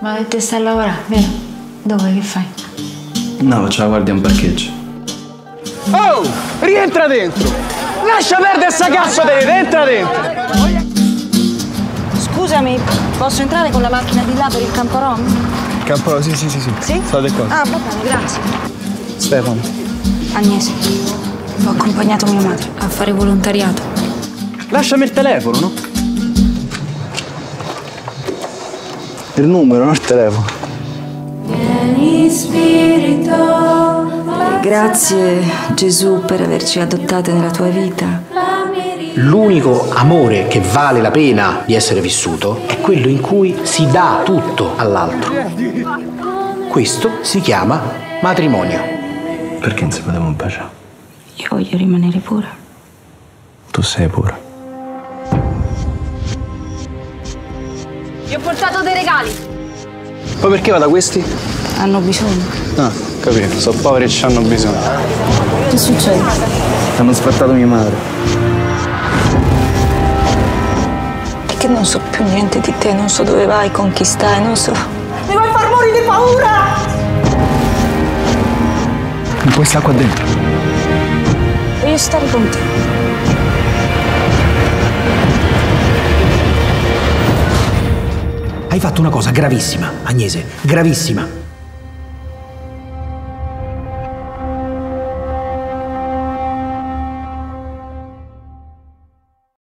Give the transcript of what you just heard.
Ma te stai a lavorare, vero? Dove che fai? No, faccio la guardia in parcheggio. Oh! Rientra dentro! Lascia perdere sta cazzo di entra dentro! Scusami, posso entrare con la macchina di là per il campo rom? Campo, sì, sì, sì, sì. Sì? State qua. Ah, va bene, grazie. Stefano. Agnese, ho accompagnato mia madre a fare volontariato. Lasciami il telefono, no? Il numero, non il telefono. Grazie Gesù per averci adottate nella tua vita. L'unico amore che vale la pena di essere vissuto è quello in cui si dà tutto all'altro. Questo si chiama matrimonio. Perché non si poteva baciare? Io voglio rimanere pura. Tu sei pura. Vi ho portato dei regali. Poi perché vado da questi? Hanno bisogno. Ah, capito. Sono poveri e ci hanno bisogno. Che succede? Hanno sfrattato mia madre. È che non so più niente di te, non so dove vai, con chi stai, non so. Mi vuoi far morire di paura? Non puoi stare qua dentro. Voglio stare con te. Hai fatto una cosa gravissima, Agnese, gravissima.